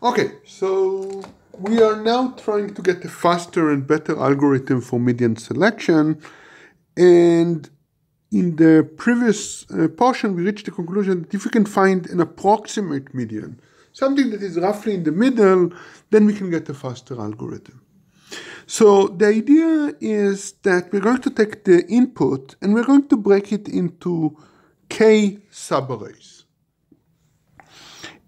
Okay, so we are now trying to get a faster and better algorithm for median selection. And in the previous uh, portion, we reached the conclusion that if we can find an approximate median, something that is roughly in the middle, then we can get a faster algorithm. So the idea is that we're going to take the input and we're going to break it into k subarrays.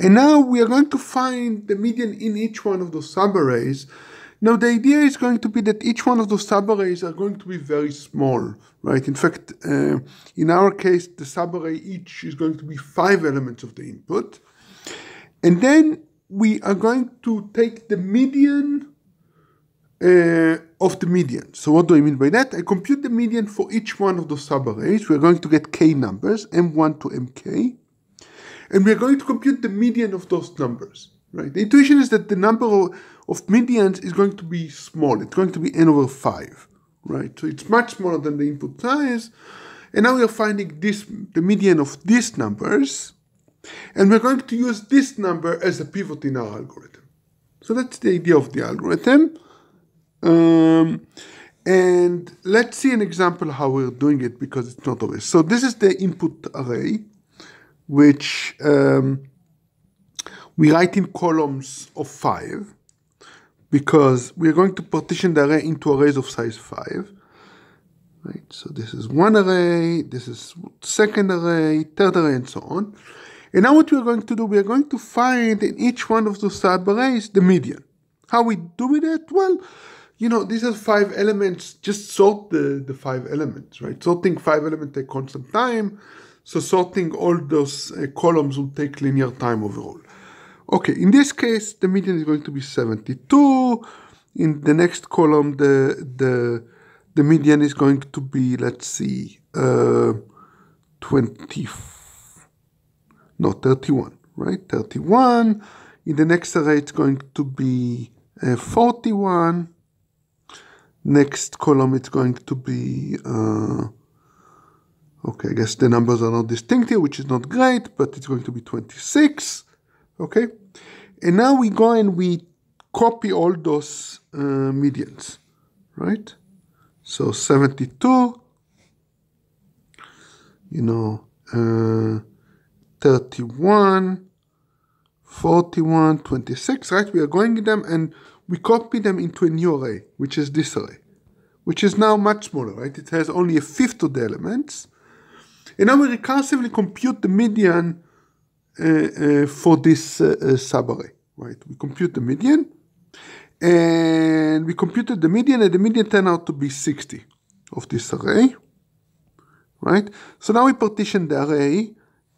And now we are going to find the median in each one of those subarrays. Now the idea is going to be that each one of those subarrays are going to be very small, right? In fact, uh, in our case, the subarray each is going to be five elements of the input. And then we are going to take the median uh, of the median. So what do I mean by that? I compute the median for each one of those subarrays. We're going to get k numbers, m1 to mk, and we're going to compute the median of those numbers. Right? The intuition is that the number of, of medians is going to be small. It's going to be n over 5. Right? So it's much smaller than the input size. And now we are finding this the median of these numbers, and we're going to use this number as a pivot in our algorithm. So that's the idea of the algorithm. Um, and let's see an example how we're doing it because it's not obvious. So this is the input array, which um, we write in columns of five because we're going to partition the array into arrays of size five. Right, so this is one array, this is second array, third array, and so on. And now what we're going to do, we're going to find in each one of those subarrays the median. How we do it? Well, you know, these are five elements, just sort the, the five elements, right? Sorting five elements take constant time, so sorting all those uh, columns will take linear time overall. Okay, in this case, the median is going to be 72. In the next column, the, the, the median is going to be, let's see, uh, 20, no, 31, right? 31. In the next array, it's going to be uh, 41 next column it's going to be uh, okay I guess the numbers are not distinct here which is not great but it's going to be 26 okay and now we go and we copy all those uh, medians right so 72 you know uh, 31 41 26 right we are going in them and we copy them into a new array, which is this array, which is now much smaller, right? It has only a fifth of the elements. And now we recursively compute the median uh, uh, for this uh, subarray, right? We compute the median, and we computed the median, and the median turned out to be 60 of this array, right? So now we partition the array,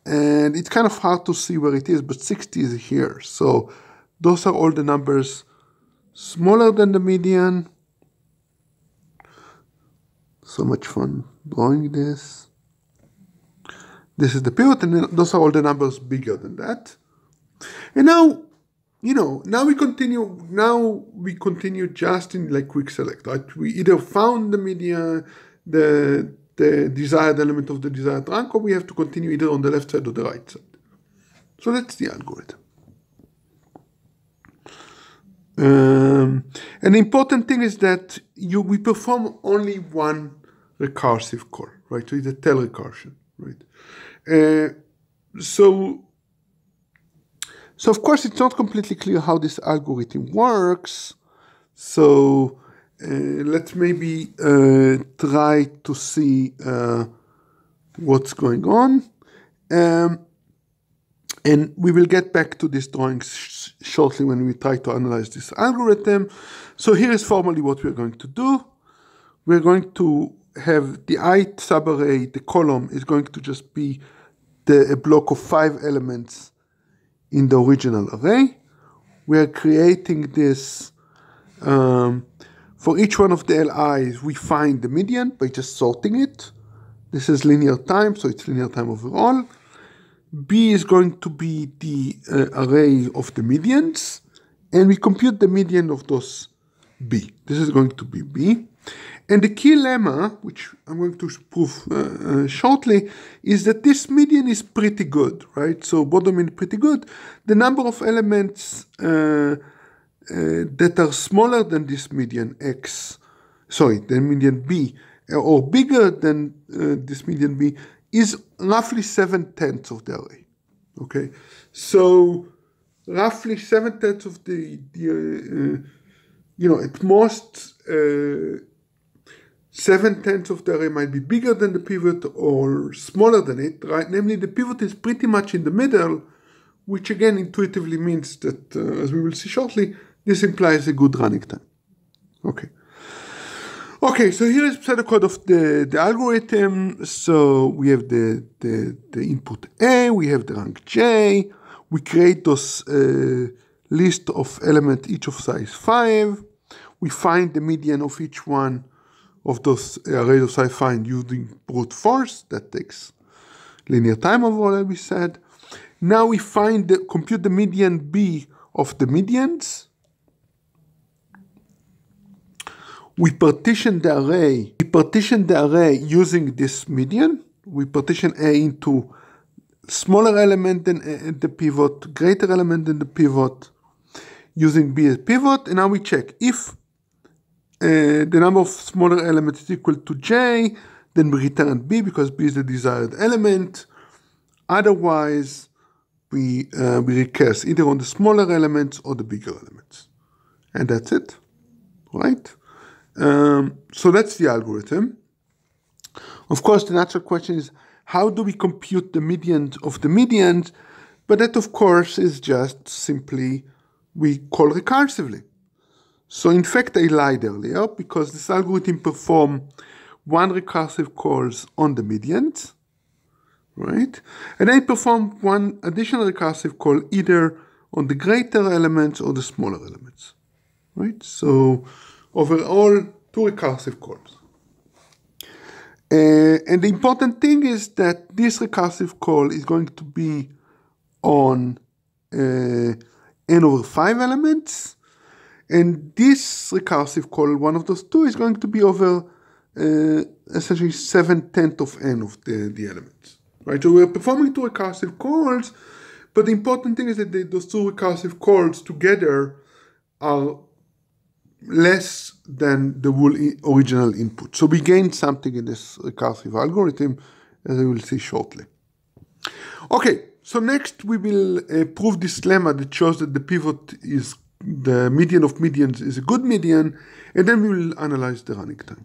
and it's kind of hard to see where it is, but 60 is here. So those are all the numbers smaller than the median. So much fun drawing this. This is the pivot, and those are all the numbers bigger than that. And now, you know, now we continue. Now we continue just in like quick select. Right? We either found the median, the the desired element of the desired rank, or we have to continue either on the left side or the right side. So that's the algorithm. Um, an important thing is that you we perform only one recursive call, right? So it's a tail recursion, right? Uh, so, so of course it's not completely clear how this algorithm works. So uh, let's maybe uh, try to see what's going on. Um, and we will get back to these drawings sh shortly when we try to analyze this algorithm. So here is formally what we're going to do. We're going to have the ith subarray, the column, is going to just be the, a block of five elements in the original array. We are creating this, um, for each one of the LIs, we find the median by just sorting it. This is linear time, so it's linear time overall. B is going to be the uh, array of the medians, and we compute the median of those B. This is going to be B. And the key lemma, which I'm going to prove uh, uh, shortly, is that this median is pretty good, right? So bottom is pretty good. The number of elements uh, uh, that are smaller than this median x, sorry, the median b, uh, or bigger than uh, this median b, is roughly seven tenths of the array. Okay, so roughly seven tenths of the, the you know, at most seven tenths of the array might be bigger than the pivot or smaller than it, right? Namely, the pivot is pretty much in the middle, which again intuitively means that, uh, as we will see shortly, this implies a good running time. Okay. Okay, so here is pseudocode of the, the algorithm. So we have the, the, the input A, we have the rank J, we create those uh, list of element each of size 5, we find the median of each one of those arrays size find using brute force. That takes linear time of what we said. Now we find the compute the median B of the medians. We partition the array. We partition the array using this median. We partition A into smaller element than the pivot, greater element than the pivot, using B as pivot. And now we check if the number of smaller elements is equal to j, then we return b because b is the desired element. Otherwise, we, uh, we recurse either on the smaller elements or the bigger elements. And that's it, right? Um, so that's the algorithm. Of course, the natural question is, how do we compute the median of the medians? But that, of course, is just simply we call recursively. So in fact, I lied earlier because this algorithm perform one recursive calls on the medians, right? And I perform one additional recursive call either on the greater elements or the smaller elements, right? So overall, two recursive calls. Uh, and the important thing is that this recursive call is going to be on uh, n over 5 elements, and this recursive call, one of those two, is going to be over uh, essentially 7 tenths of n of the, the elements. Right? So we're performing two recursive calls, but the important thing is that those two recursive calls together are less than the original input. So we gain something in this recursive algorithm, as we will see shortly. Okay, so next we will uh, prove this lemma that shows that the pivot is the median of medians is a good median, and then we will analyze the running time.